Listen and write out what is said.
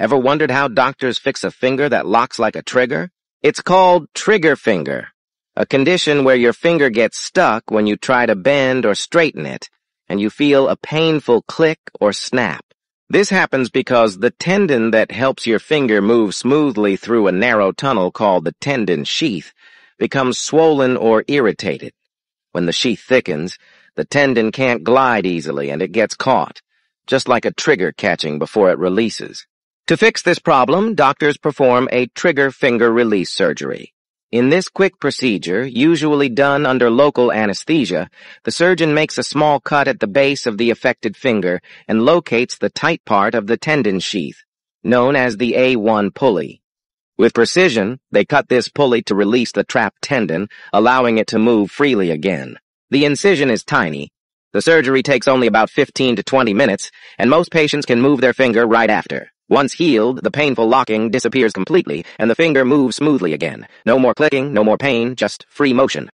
Ever wondered how doctors fix a finger that locks like a trigger? It's called trigger finger, a condition where your finger gets stuck when you try to bend or straighten it, and you feel a painful click or snap. This happens because the tendon that helps your finger move smoothly through a narrow tunnel called the tendon sheath becomes swollen or irritated. When the sheath thickens, the tendon can't glide easily and it gets caught, just like a trigger catching before it releases. To fix this problem, doctors perform a trigger finger release surgery. In this quick procedure, usually done under local anesthesia, the surgeon makes a small cut at the base of the affected finger and locates the tight part of the tendon sheath, known as the A1 pulley. With precision, they cut this pulley to release the trapped tendon, allowing it to move freely again. The incision is tiny. The surgery takes only about 15 to 20 minutes, and most patients can move their finger right after. Once healed, the painful locking disappears completely, and the finger moves smoothly again. No more clicking, no more pain, just free motion.